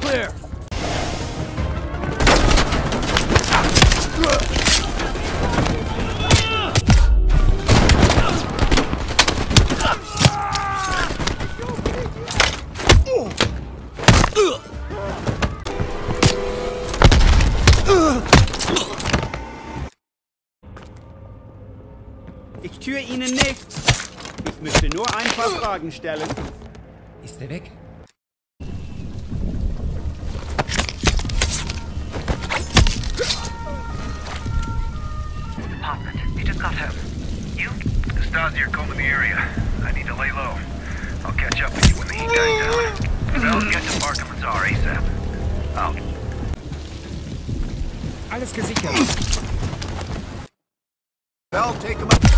Clear. Ich tue Ihnen nichts. Ich möchte nur ein paar Fragen stellen. Ist er weg? Hoffman, you just got home. You? Stasier combing the area. I need to lay low. I'll catch up with you when the heat dies down. Bell, get to Bazaar ASAP. Out. Alles gesichert. Bell, take him out.